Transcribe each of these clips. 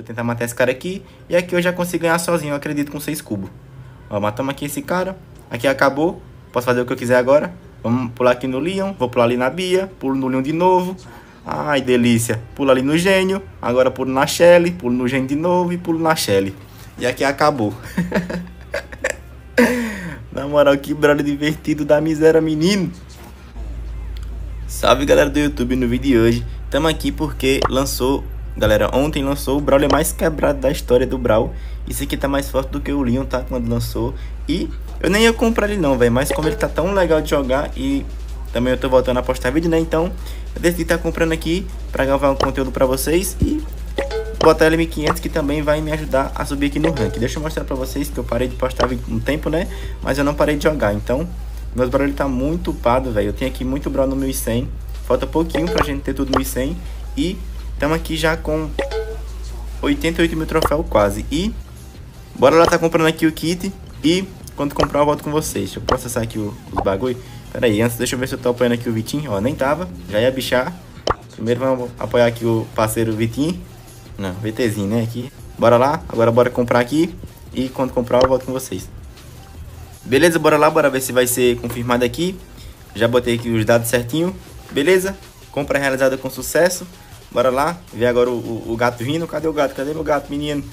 Deixa eu tentar matar esse cara aqui. E aqui eu já consigo ganhar sozinho, eu acredito, com 6 cubos. Ó, matamos aqui esse cara. Aqui acabou. Posso fazer o que eu quiser agora. Vamos pular aqui no Leon. Vou pular ali na Bia. Pulo no Leon de novo. Ai, delícia. Pulo ali no Gênio. Agora pulo na Shelly. Pulo no Gênio de novo e pulo na Shelly. E aqui acabou. na moral, que brolho divertido da miséria, menino. Salve, galera do YouTube. No vídeo de hoje, estamos aqui porque lançou Galera, ontem lançou o Brawler mais quebrado da história do Brawl. Isso aqui tá mais forte do que o Leon, tá? Quando lançou. E eu nem ia comprar ele não, velho. Mas como ele tá tão legal de jogar e também eu tô voltando a postar vídeo, né? Então eu decidi tá comprando aqui pra gravar um conteúdo pra vocês e botar ele 1500 que também vai me ajudar a subir aqui no rank. Deixa eu mostrar pra vocês que eu parei de postar um tempo, né? Mas eu não parei de jogar, então meus Brawl tá muito upado, velho. Eu tenho aqui muito Brawl no 1100. Falta pouquinho pra gente ter tudo 1100 e Estamos aqui já com 88 mil troféus quase. E bora lá tá comprando aqui o kit. E quando comprar eu volto com vocês. Deixa eu processar aqui o, os bagulho. Pera aí, antes deixa eu ver se eu tô apoiando aqui o Vitinho. Ó, nem tava. Já ia bichar. Primeiro vamos apoiar aqui o parceiro Vitinho. Não, VTzinho, né? Aqui. Bora lá. Agora bora comprar aqui. E quando comprar eu volto com vocês. Beleza, bora lá. Bora ver se vai ser confirmado aqui. Já botei aqui os dados certinho. Beleza? Compra realizada com sucesso. Bora lá, ver agora o, o, o, gato vindo. Cadê o gato? Cadê meu gato, menino?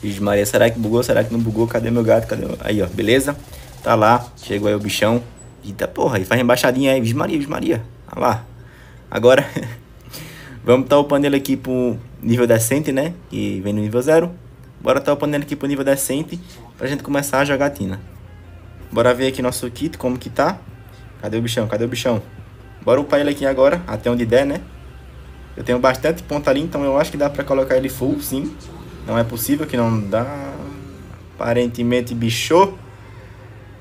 Vixe Maria, será que bugou? Será que não bugou? Cadê meu gato? Cadê? Aí, ó, beleza? Tá lá, chegou aí o bichão. Eita porra, aí faz embaixadinha aí. Vixe Maria, Vixe Maria. Olha lá. Agora, vamos tá upando ele aqui pro nível decente, né? Que vem no nível zero. Bora tá upando ele aqui pro nível decente pra gente começar a jogatina. Bora ver aqui nosso kit, como que tá. Cadê o bichão? Cadê o bichão? Bora upar ele aqui agora, até onde der, né? Eu tenho bastante ponta ali, então eu acho que dá pra colocar ele full, sim. Não é possível que não dá. Aparentemente, bicho.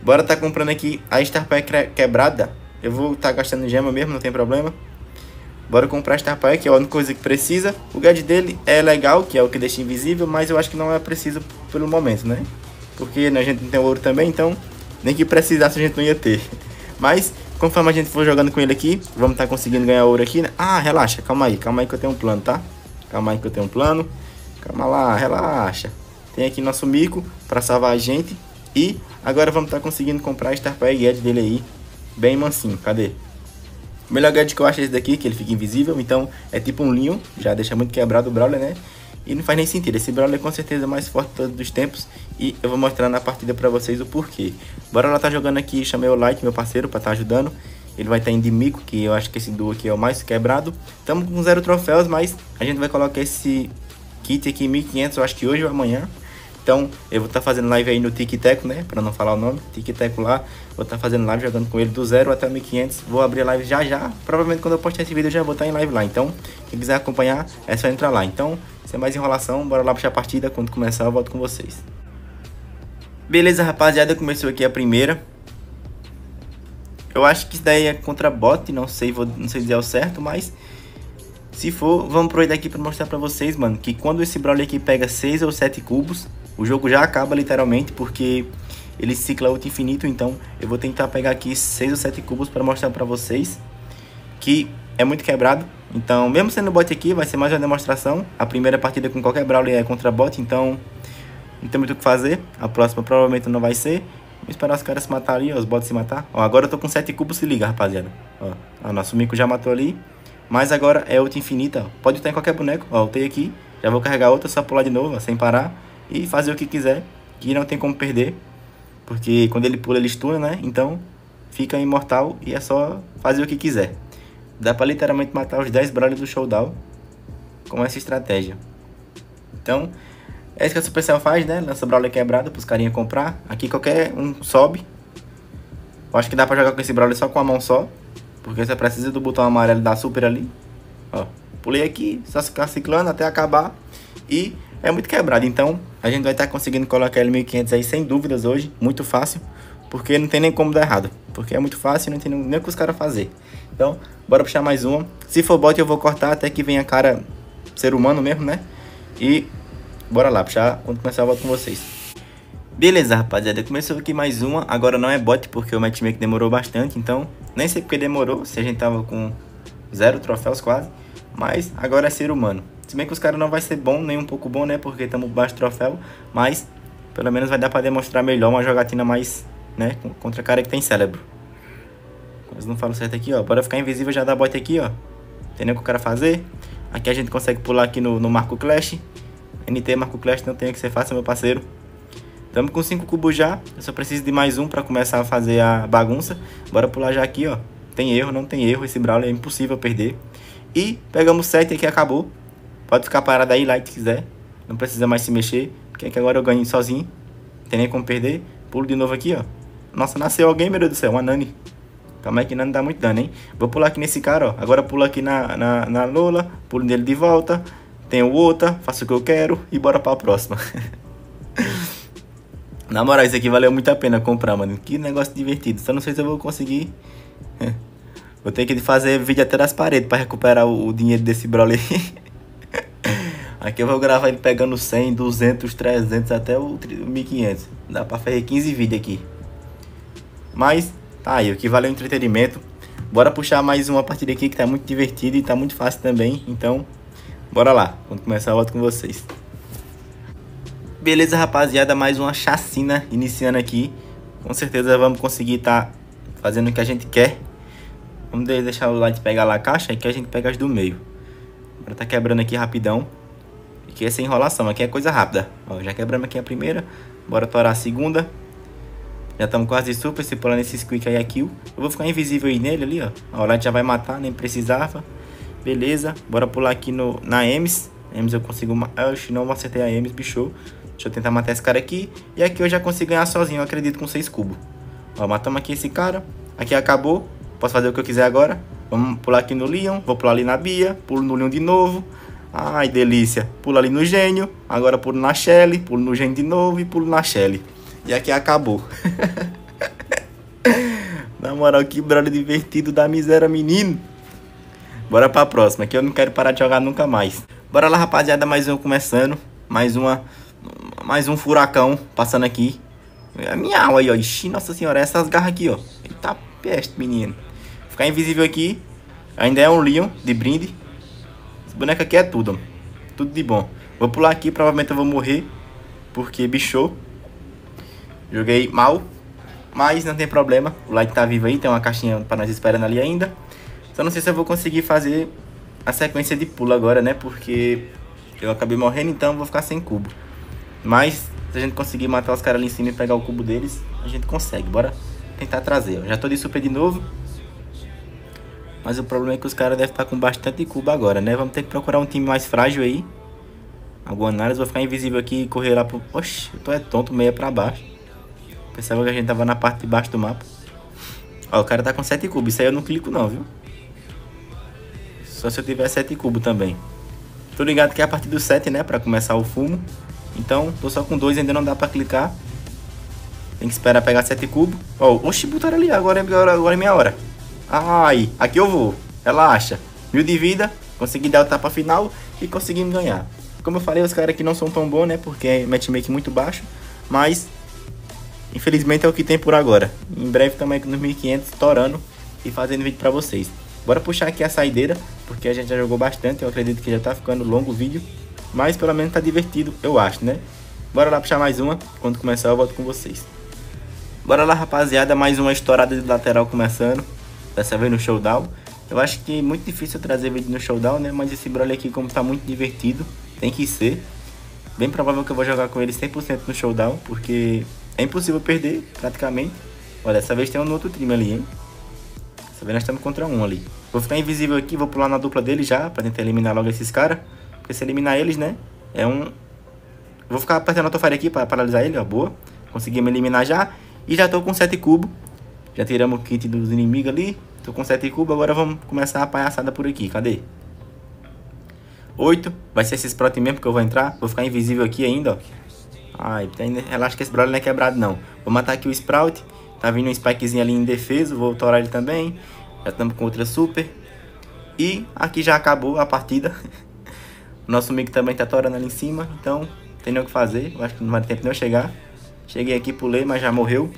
Bora tá comprando aqui a Star Pack quebrada. Eu vou tá gastando gema mesmo, não tem problema. Bora comprar a Star Pack, é a única coisa que precisa. O gadget dele é legal, que é o que deixa invisível, mas eu acho que não é preciso pelo momento, né? Porque né, a gente não tem ouro também, então nem que precisasse a gente não ia ter. Mas Conforme a gente for jogando com ele aqui, vamos estar tá conseguindo ganhar ouro aqui, né? Ah, relaxa, calma aí, calma aí que eu tenho um plano, tá? Calma aí que eu tenho um plano. Calma lá, relaxa. Tem aqui nosso mico para salvar a gente. E agora vamos estar tá conseguindo comprar a Star Power Gadget dele aí, bem mansinho. Cadê? O melhor gadget que eu acho é esse daqui, que ele fica invisível, então é tipo um Leon, já deixa muito quebrado o Brawler, né? E não faz nem sentido. Esse Brawler é com certeza mais forte todos os tempos. E eu vou mostrar na partida pra vocês o porquê. Bora lá tá jogando aqui. Chamei o Light, meu parceiro, pra tá ajudando. Ele vai estar tá indo de mico, que eu acho que esse duo aqui é o mais quebrado. Estamos com zero troféus, mas a gente vai colocar esse kit aqui em 1500, eu acho que hoje ou amanhã. Então, eu vou estar tá fazendo live aí no TikTok, né? Pra não falar o nome, TikTok lá. Vou estar tá fazendo live jogando com ele do zero até 1500. Vou abrir a live já já. Provavelmente quando eu postar esse vídeo eu já vou estar tá em live lá. Então, quem quiser acompanhar, é só entrar lá. Então, sem mais enrolação, bora lá puxar a partida. Quando começar, eu volto com vocês. Beleza, rapaziada, começou aqui a primeira. Eu acho que isso daí é contra bot, não sei, vou, não sei dizer o certo, mas... Se for, vamos pro daqui pra mostrar pra vocês, mano, que quando esse brawler aqui pega 6 ou 7 cubos, o jogo já acaba literalmente, porque ele cicla outro infinito, então eu vou tentar pegar aqui 6 ou 7 cubos pra mostrar pra vocês que é muito quebrado. Então, mesmo sendo bot aqui, vai ser mais uma demonstração. A primeira partida com qualquer brawler é contra bot, então não tem muito o que fazer. A próxima provavelmente não vai ser. Vou esperar os caras se matarem ali, os bots se matar. Ó, agora eu tô com 7 cubos, se liga, rapaziada. Ó, ó nosso mico já matou ali. Mas agora é outra infinita, ó. Pode estar em qualquer boneco. Ó, aqui. Já vou carregar outra, só pular de novo, ó, sem parar. E fazer o que quiser, que não tem como perder. Porque quando ele pula, ele stuna, né? Então, fica imortal e é só fazer o que quiser. Dá pra literalmente matar os 10 brawlers do showdown com essa estratégia. Então, é isso que a Supercell faz, né? Lança brawler quebrado pros carinha comprar. Aqui qualquer um sobe. Eu acho que dá pra jogar com esse brawler só com a mão só. Porque você precisa do botão amarelo da super ali. Ó, pulei aqui, só ficar ciclando até acabar. E é muito quebrado, então a gente vai estar tá conseguindo colocar ele 1500 aí sem dúvidas hoje. Muito fácil, porque não tem nem como dar errado. Porque é muito fácil e não tem nem o que os caras fazer. Então, bora puxar mais uma. Se for bot eu vou cortar até que venha cara ser humano mesmo, né? E bora lá, puxar quando começar eu volto com vocês. Beleza, rapaziada, começou aqui mais uma. Agora não é bot porque o matchmaking demorou bastante, então nem sei porque demorou, se a gente tava com zero troféus quase. Mas agora é ser humano. Se bem que os caras não vai ser bom, nem um pouco bom, né? Porque estamos baixo troféu. Mas, pelo menos vai dar pra demonstrar melhor uma jogatina mais, né? Contra cara que tem cérebro. Mas não falo certo aqui, ó. Bora ficar invisível já dá bot aqui, ó. Entendeu o que eu quero fazer? Aqui a gente consegue pular aqui no, no Marco Clash. NT Marco Clash não tem que ser fácil, meu parceiro. Estamos com 5 cubos já. Eu só preciso de mais um para começar a fazer a bagunça. Bora pular já aqui, ó. Tem erro, não tem erro. Esse Brawler é impossível perder. E pegamos 7 aqui, acabou. Pode ficar parado aí, like se quiser. Não precisa mais se mexer. Porque aqui agora eu ganho sozinho. Não tem nem como perder. Pulo de novo aqui, ó. Nossa, nasceu alguém, meu Deus do céu. Uma Nani. Calma aí que não dá muito dano, hein? Vou pular aqui nesse cara, ó. Agora pulo aqui na, na, na Lola. Pulo nele de volta. Tenho outra. Faço o que eu quero. E bora pra próxima. Na moral, isso aqui valeu muito a pena comprar, mano. Que negócio divertido. Só não sei se eu vou conseguir. Vou ter que fazer vídeo até das paredes pra recuperar o, o dinheiro desse brawler. aqui eu vou gravar ele pegando 100, 200, 300 até o 1500. Dá pra fazer 15 vídeos aqui. Mas, tá aí. O que valeu o entretenimento. Bora puxar mais uma partida aqui que tá muito divertido e tá muito fácil também. Então, bora lá. Quando começar eu volto com vocês. Beleza, rapaziada, mais uma chacina iniciando aqui. Com certeza vamos conseguir estar tá fazendo o que a gente quer. Vamos deixar o light pegar lá a caixa e que a gente pega as do meio. Agora tá quebrando aqui rapidão. Aqui é sem enrolação, aqui é coisa rápida. Ó, já quebramos aqui a primeira. Bora torar a segunda. Já estamos quase super, se pular nesse quick aí kill. Eu vou ficar invisível aí nele ali, ó. O light já vai matar, nem precisava. Beleza, bora pular aqui no, na Ems. Ems eu consigo... Oxi, não acertei a Ems, bicho. Deixa eu tentar matar esse cara aqui. E aqui eu já consigo ganhar sozinho, eu acredito, com 6 cubos. Ó, matamos aqui esse cara. Aqui acabou. Posso fazer o que eu quiser agora. Vamos pular aqui no Leon. Vou pular ali na Bia. Pulo no Leon de novo. Ai, delícia. Pulo ali no Gênio. Agora pulo na Shelly. Pulo no Gênio de novo e pulo na Shelly. E aqui acabou. na moral, que brolho divertido da miséria, menino. Bora pra próxima, que eu não quero parar de jogar nunca mais. Bora lá, rapaziada, mais um começando. Mais uma mais um furacão passando aqui. É minha alma aí, ó. Ixi, nossa senhora, essas garras aqui, ó. Eita peste, menino. Ficar invisível aqui. Ainda é um Leon de brinde. Esse boneco aqui é tudo, ó. Tudo de bom. Vou pular aqui, provavelmente eu vou morrer. Porque bichou. Joguei mal. Mas não tem problema. O Light tá vivo aí, tem uma caixinha pra nós esperando ali ainda. Só não sei se eu vou conseguir fazer a sequência de pulo agora, né? Porque eu acabei morrendo, então vou ficar sem cubo. Mas se a gente conseguir matar os caras ali em cima e pegar o cubo deles, a gente consegue. Bora tentar trazer. Ó. Já tô de super de novo. Mas o problema é que os caras devem estar com bastante cubo agora, né? Vamos ter que procurar um time mais frágil aí. Alguma análise, vou ficar invisível aqui e correr lá pro... Oxi, eu tô é tonto, meia pra baixo. Pensava que a gente tava na parte de baixo do mapa. Ó, o cara tá com 7 cubos. Isso aí eu não clico não, viu? Só se eu tiver 7 cubos também. Tô ligado que é a partir do 7, né? Pra começar o fumo. Então, tô só com dois, ainda não dá pra clicar. Tem que esperar pegar 7 cubos. Ó, oxi, botaram ali, agora é, agora, agora é minha hora. Ai, aqui eu vou. Relaxa. Mil de vida, consegui dar o tapa final e conseguimos ganhar. Como eu falei, os caras aqui não são tão bons, né? Porque é matchmaking muito baixo. Mas, infelizmente é o que tem por agora. Em breve também aqui nos 1500, torando e fazendo vídeo pra vocês. Bora puxar aqui a saideira, porque a gente já jogou bastante. Eu acredito que já tá ficando longo o vídeo. Mas pelo menos tá divertido, eu acho, né? Bora lá puxar mais uma. Quando começar eu volto com vocês. Bora lá, rapaziada. Mais uma estourada de lateral começando. Dessa vez no showdown. Eu acho que é muito difícil trazer vídeo no showdown, né? Mas esse brawler aqui, como tá muito divertido, tem que ser. Bem provável que eu vou jogar com ele 100% no showdown, porque é impossível perder, praticamente. Olha, dessa vez tem um outro time ali, hein? Dessa vez nós estamos contra um ali. Vou ficar invisível aqui, vou pular na dupla dele já, pra tentar eliminar logo esses caras. Porque se eliminar eles, né? É um... Vou ficar apertando a Tofire aqui para paralisar ele, ó. Boa. Conseguimos eliminar já. E já tô com 7 cubos. Já tiramos o kit dos inimigos ali. Tô com 7 cubos. Agora vamos começar a palhaçada por aqui. Cadê? 8. Vai ser esses protein mesmo que eu vou entrar. Vou ficar invisível aqui ainda, ó. Ai, tem... relaxa que esse brawler não é quebrado, não. Vou matar aqui o Sprout. Tá vindo um spikezinho ali em defesa. Vou torar ele também. Já estamos com outra super. E aqui já acabou a partida. Nosso amigo também tá torando ali em cima, então tem nem o que fazer. Eu acho que não vai ter tempo de eu chegar. Cheguei aqui, pulei, mas já morreu.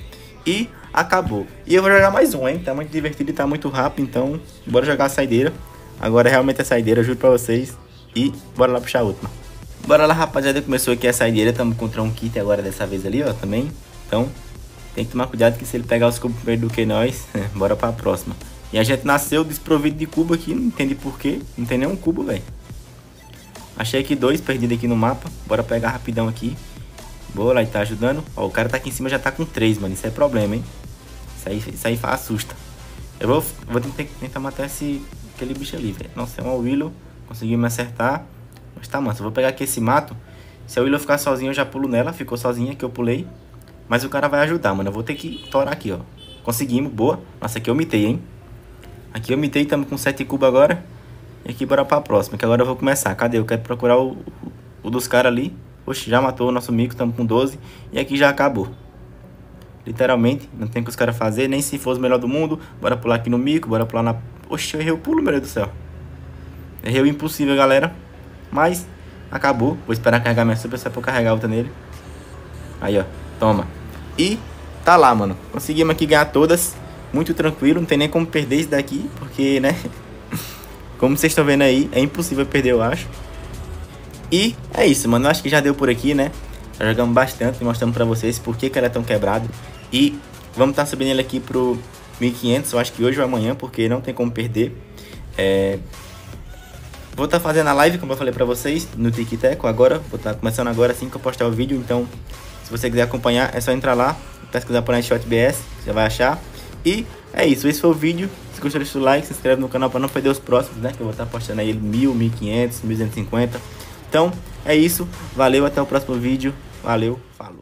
E acabou. E eu vou jogar mais um, hein? Tá muito divertido e tá muito rápido, então bora jogar a saideira. Agora realmente é saideira, juro pra vocês. E bora lá puxar a última. Bora lá, rapaziada. Começou aqui a saideira. Tamo contra um kit agora dessa vez ali, ó, também. Então, tem que tomar cuidado que se ele pegar os cubos primeiro do que nós, bora pra próxima. E a gente nasceu desprovido de cubo aqui, não entendi porquê. Não tem nenhum cubo, velho. Achei aqui dois perdidos aqui no mapa. Bora pegar rapidão aqui. Boa, lá, tá ajudando. Ó, o cara tá aqui em cima já tá com três, mano. Isso é problema, hein? Isso aí, isso aí assusta. Eu vou, vou tentar, tentar matar esse, aquele bicho ali, velho. Nossa, é um Willow. Conseguiu me acertar. Mas tá, mano. Eu vou pegar aqui esse mato. Se a Willow ficar sozinha, eu já pulo nela. Ficou sozinha que eu pulei. Mas o cara vai ajudar, mano. Eu vou ter que torar aqui, ó. Conseguimos, boa. Nossa, aqui eu mitei, hein? Aqui eu mitei, estamos com 7 cubos agora. E aqui bora pra próxima, que agora eu vou começar. Cadê? Eu quero procurar o, o dos caras ali. Oxe, já matou o nosso mico, estamos com 12. E aqui já acabou. Literalmente, não tem o que os caras fazer, nem se for o melhor do mundo. Bora pular aqui no mico, bora pular na... Oxe, eu errei o pulo, meu Deus do céu. Errei o impossível, galera. Mas, acabou. Vou esperar carregar minha super, só pra carregar outra nele. Aí, ó. Toma. E tá lá, mano. Conseguimos aqui ganhar todas. Muito tranquilo, não tem nem como perder isso daqui, porque, né? Como vocês estão vendo aí, é impossível perder, eu acho. E é isso, mano. Eu acho que já deu por aqui, né? Já jogamos bastante, mostrando pra vocês por que, que ele é tão quebrado. E vamos estar tá subindo ele aqui pro 1500, eu acho que hoje ou amanhã, porque não tem como perder. É... Vou estar tá fazendo a live, como eu falei pra vocês, no TikTok agora. Vou estar tá começando agora assim que eu postar o vídeo, então se você quiser acompanhar, é só entrar lá, pesquisar por ShotBS, você vai achar. E é isso, esse foi o vídeo. Se gostou, deixa o like, se inscreve no canal para não perder os próximos, né? Que eu vou estar postando aí 1000, 1500, 1250. Então, é isso. Valeu, até o próximo vídeo. Valeu, falou.